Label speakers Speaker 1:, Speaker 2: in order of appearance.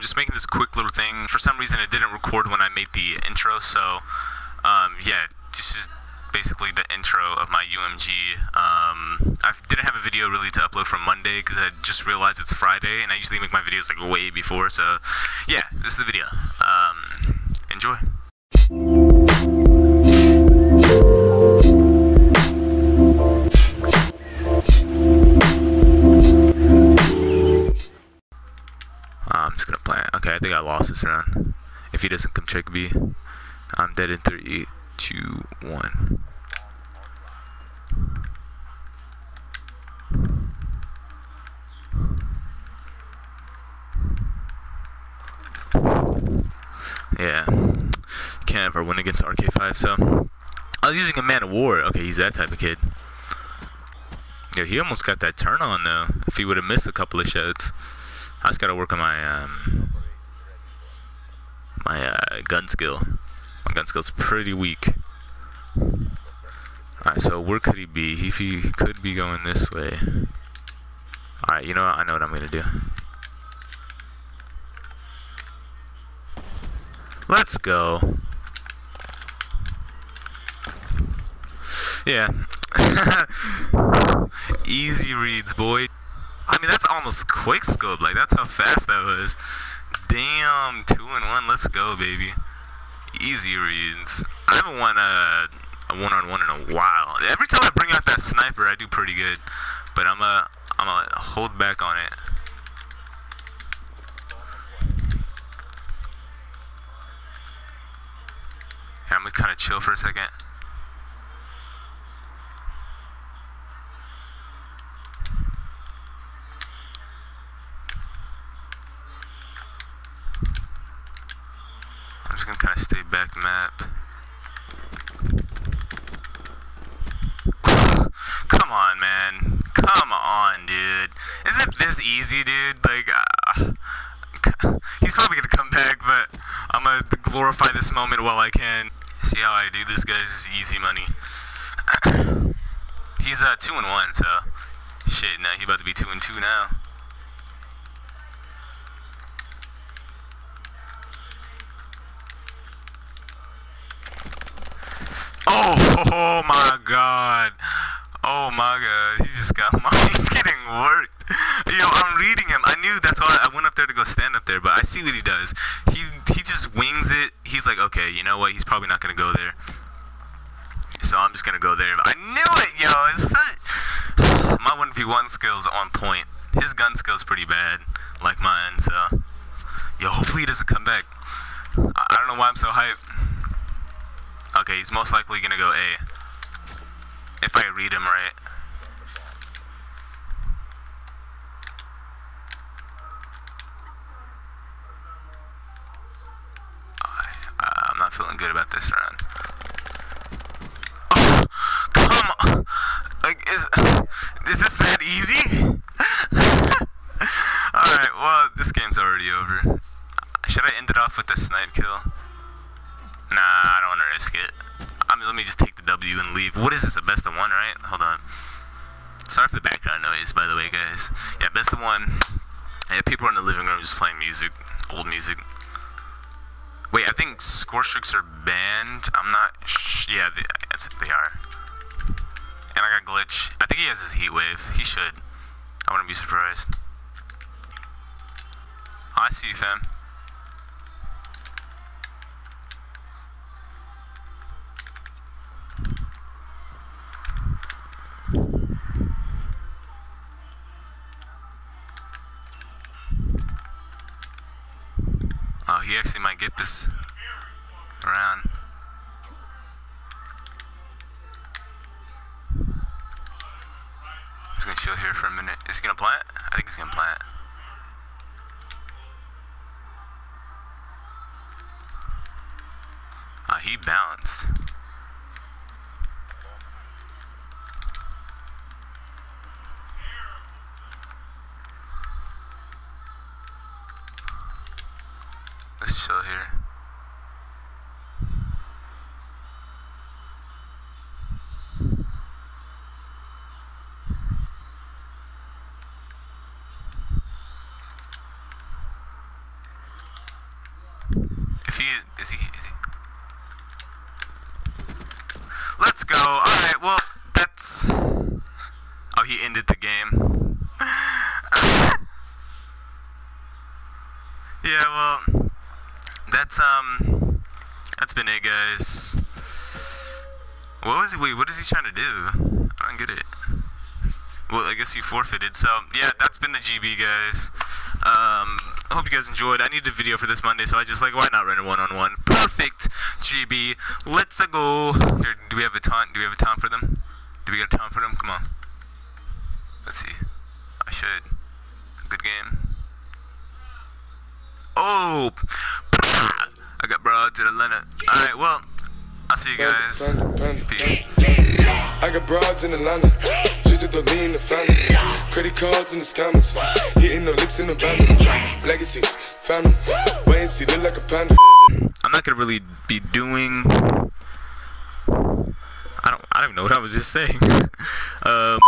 Speaker 1: I'm just making this quick little thing. For some reason, it didn't record when I made the intro, so um, yeah, this is basically the intro of my UMG. Um, I didn't have a video really to upload from Monday because I just realized it's Friday, and I usually make my videos like way before. So yeah, this is the video. Um, enjoy. I lost this round. If he doesn't come check B, I'm dead in three, two, one. Yeah, can't ever win against RK5. So I was using a man of war. Okay, he's that type of kid. Yeah, he almost got that turn on though. If he would have missed a couple of shots. I just gotta work on my um, my uh, gun skill. My gun skill's pretty weak. Alright, so where could he be? He, he could be going this way. Alright, you know what? I know what I'm gonna do. Let's go. Yeah. Easy reads, boy. I mean, that's almost quick scope. Like, that's how fast that was. Damn, two and one. Let's go, baby. Easy reads. I haven't won a, a one-on-one in a while. Every time I bring out that sniper, I do pretty good. But I'm a, I'm a hold back on it. I'm gonna kind of chill for a second. I'm just gonna kind of stay back map. Come on, man. Come on, dude. Is it this easy, dude? Like, uh, he's probably gonna come back, but I'm gonna glorify this moment while I can. See how I do this, guys? Easy money. he's uh two and one, so shit. Now he's about to be two and two now. Oh, oh my god. Oh my god. He just got my he's getting worked. Yo, I'm reading him. I knew that's why I went up there to go stand up there, but I see what he does. He he just wings it. He's like, okay, you know what? He's probably not gonna go there. So I'm just gonna go there. I knew it, yo. It's so... My 1v1 skills on point. His gun skills pretty bad, like mine, so yo, hopefully he doesn't come back. I, I don't know why I'm so hyped. Okay, he's most likely gonna go A. If I read him right. I, uh, I'm not feeling good about this round. Oh, come on! Like, is is this that easy? All right. Well, this game's already over. Should I end it off with a snipe kill? Nah, I don't want to risk it. I mean, let me just take the W and leave. What is this, a best of one, right? Hold on. Sorry for the background noise, by the way, guys. Yeah, best of one. Yeah, people are in the living room just playing music, old music. Wait, I think score streaks are banned. I'm not. yeah, they, they are. And I got glitch. I think he has his heat wave. He should. I wouldn't be surprised. Oh, I see you, fam. He actually might get this around. Just gonna chill here for a minute. Is he gonna plant? I think he's gonna plant. Ah, he bounced. Here. he is he is he. Let's go. All right. Well, that's. Oh, he ended the game. yeah. Well, that's um. That's been it, guys. What was he? Wait, what is he trying to do? I don't get it. Well, I guess he forfeited. So yeah, that's been the GB, guys. Um, I hope you guys enjoyed. I needed a video for this Monday, so I just like, why not run a one-on-one? Perfect, GB. Let's go. Here, do we have a taunt? Do we have a taunt for them? Do we got a taunt for them? Come on. Let's see. I should. Good game. Oh! I got broad to the limit. Alright, well, I'll see you guys. Peace.
Speaker 2: I got broads in Atlanta, just to the lean the family. Credit cards in the scammers, hitting the licks in the van. Legacies, family, wait and see, look like a panda.
Speaker 1: I'm not gonna really be doing. I don't. I don't even know what I was just saying. um.